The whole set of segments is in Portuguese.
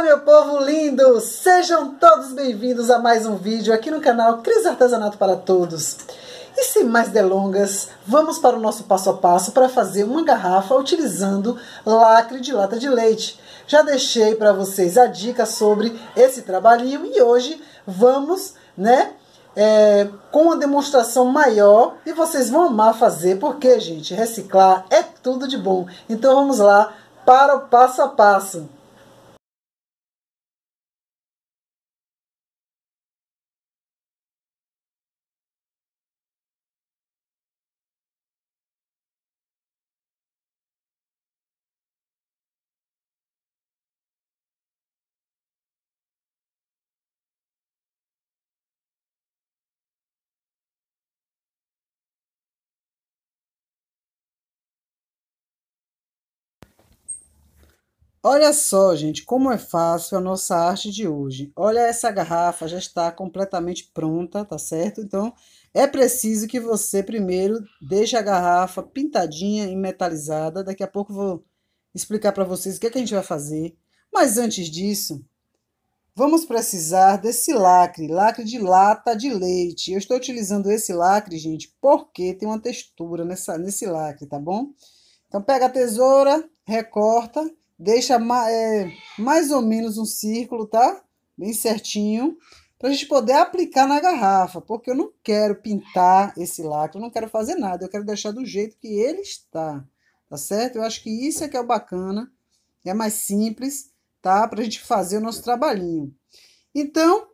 Olá, meu povo lindo! Sejam todos bem-vindos a mais um vídeo aqui no canal Cris Artesanato para Todos. E sem mais delongas, vamos para o nosso passo a passo para fazer uma garrafa utilizando lacre de lata de leite. Já deixei para vocês a dica sobre esse trabalhinho e hoje vamos, né, é, com uma demonstração maior e vocês vão amar fazer, porque, gente, reciclar é tudo de bom. Então vamos lá para o passo a passo. Olha só, gente, como é fácil a nossa arte de hoje. Olha, essa garrafa já está completamente pronta, tá certo? Então, é preciso que você primeiro deixe a garrafa pintadinha e metalizada. Daqui a pouco vou explicar para vocês o que, é que a gente vai fazer. Mas antes disso, vamos precisar desse lacre, lacre de lata de leite. Eu estou utilizando esse lacre, gente, porque tem uma textura nessa, nesse lacre, tá bom? Então, pega a tesoura, recorta deixa é, mais ou menos um círculo, tá? Bem certinho, para a gente poder aplicar na garrafa, porque eu não quero pintar esse lacre, eu não quero fazer nada, eu quero deixar do jeito que ele está, tá certo? Eu acho que isso é que é o bacana, é mais simples, tá? Para a gente fazer o nosso trabalhinho. Então,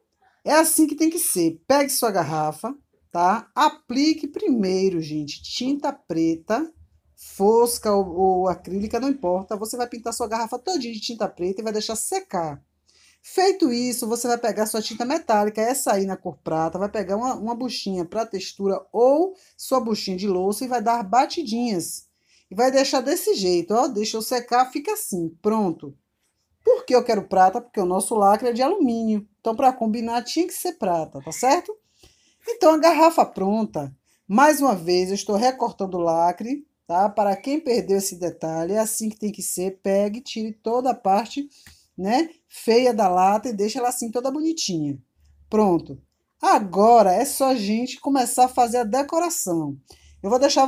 é assim que tem que ser. Pegue sua garrafa, tá? Aplique primeiro, gente, tinta preta, fosca ou, ou, acrílica, não importa. Você vai pintar sua garrafa todinha de tinta preta e vai deixar secar. Feito isso, você vai pegar sua tinta metálica, essa aí na cor prata, vai pegar uma, uma buchinha para textura ou sua buchinha de louça e vai dar batidinhas. E vai deixar desse jeito, ó, deixa eu secar, fica assim, pronto. Por que eu quero prata? Porque o nosso lacre é de alumínio. Então, para combinar, tinha que ser prata, tá certo? Então, a garrafa pronta. Mais uma vez, eu estou recortando o lacre, tá? Para quem perdeu esse detalhe, é assim que tem que ser. Pegue, tire toda a parte, né, feia da lata e deixa ela assim toda bonitinha. Pronto. Agora é só a gente começar a fazer a decoração. Eu vou deixar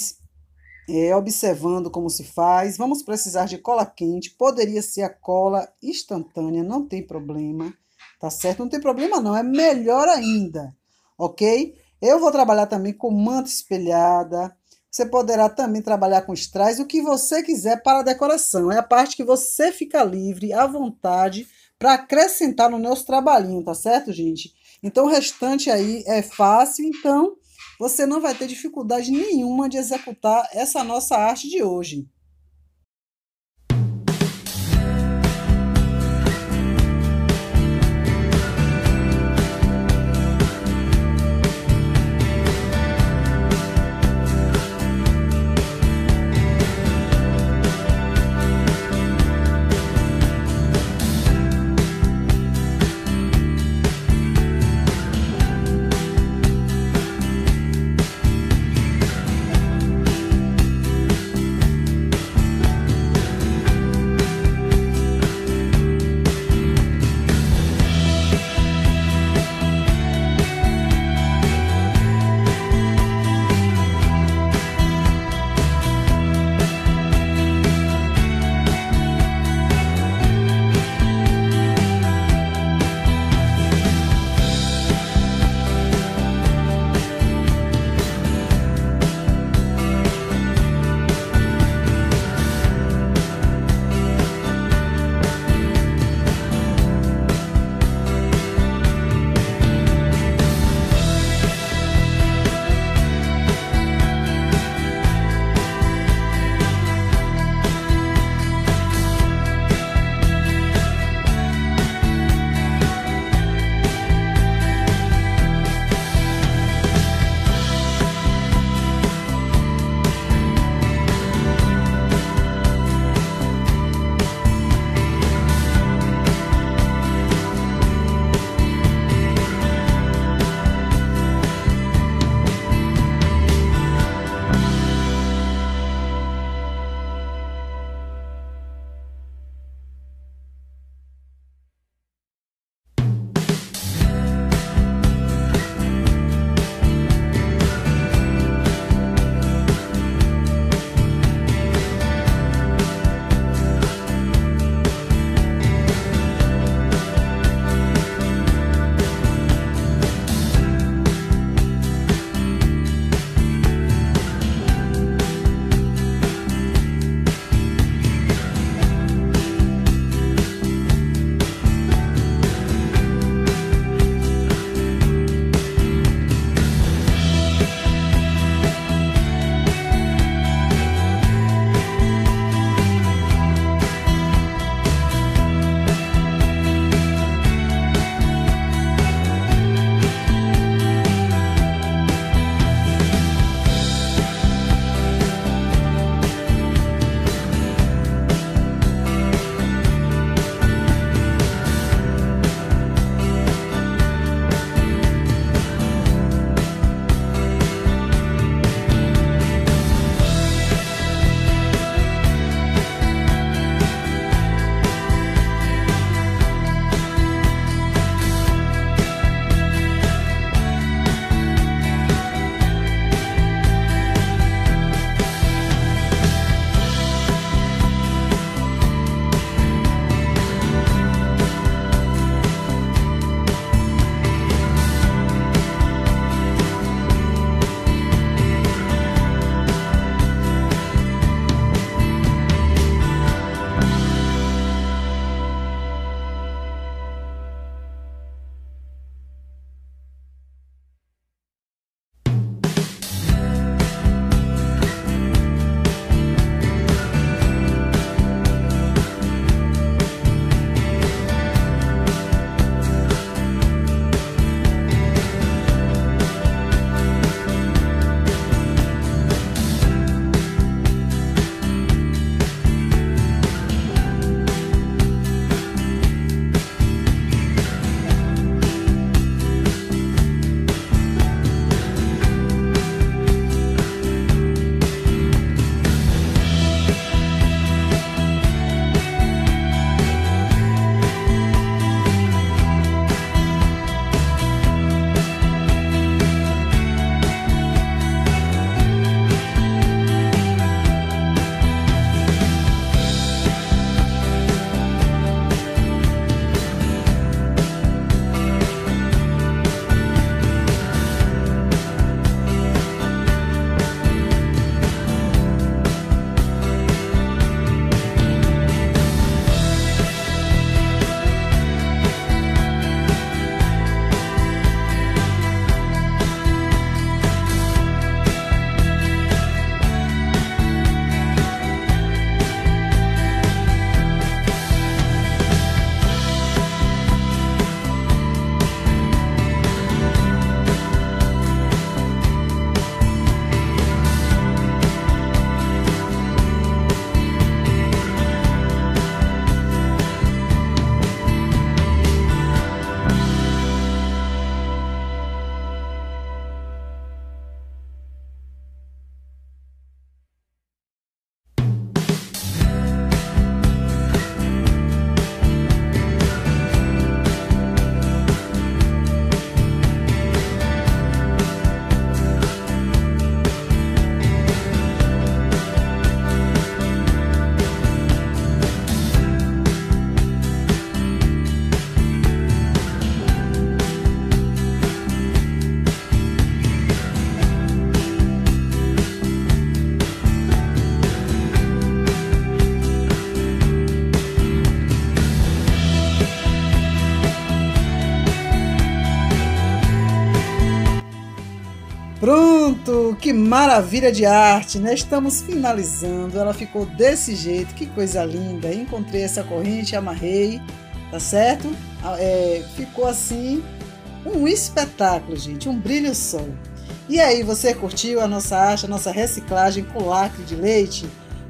é, observando como se faz. Vamos precisar de cola quente. Poderia ser a cola instantânea, não tem problema. Tá certo? Não tem problema não, é melhor ainda, ok? Eu vou trabalhar também com manta espelhada, você poderá também trabalhar com strass, o que você quiser para a decoração. É a parte que você fica livre, à vontade, para acrescentar no nosso trabalhinho, tá certo, gente? Então, o restante aí é fácil, então você não vai ter dificuldade nenhuma de executar essa nossa arte de hoje. Que maravilha de arte, né? Estamos finalizando. Ela ficou desse jeito, que coisa linda. Encontrei essa corrente, amarrei, tá certo? Ah, é, ficou assim um espetáculo, gente, um brilho sol. E aí, você curtiu a nossa arte, a nossa reciclagem com lacre de leite?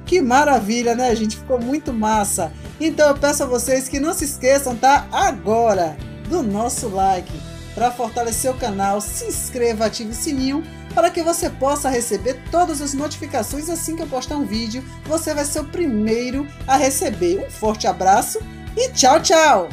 Que maravilha, né, gente? Ficou muito massa. Então eu peço a vocês que não se esqueçam, tá? Agora do nosso like para fortalecer o canal, se inscreva, ative o sininho para que você possa receber todas as notificações assim que eu postar um vídeo. Você vai ser o primeiro a receber. Um forte abraço e tchau, tchau!